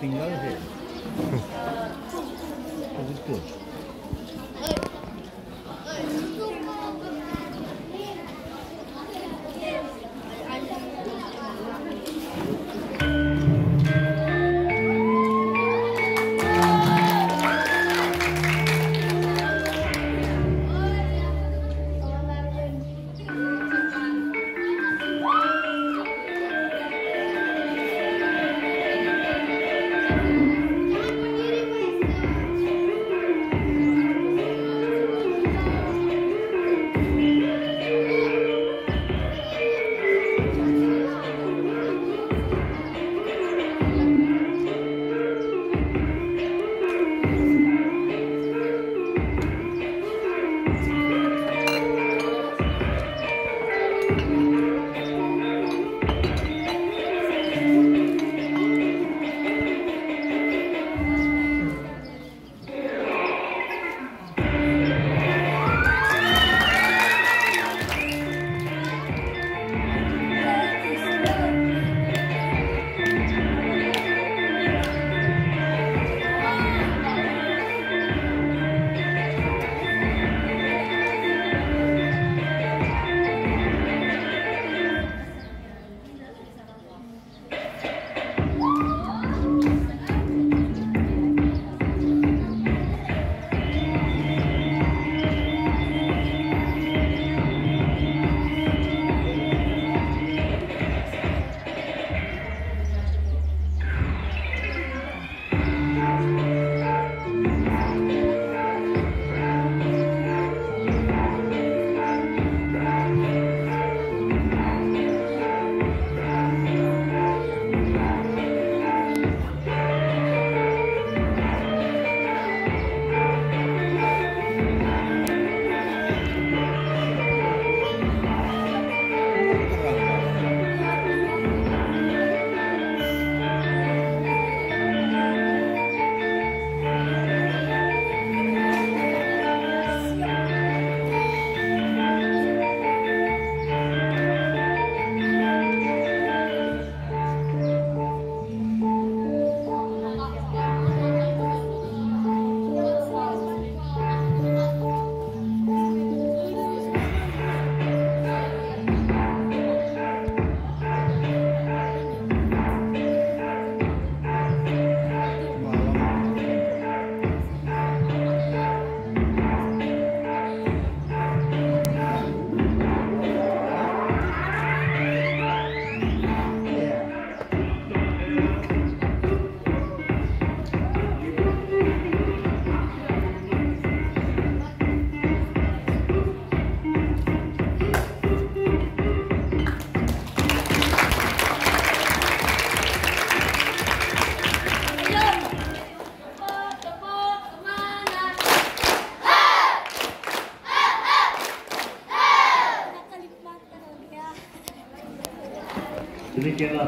tem lá a ver. Fazer tudo. 准备接了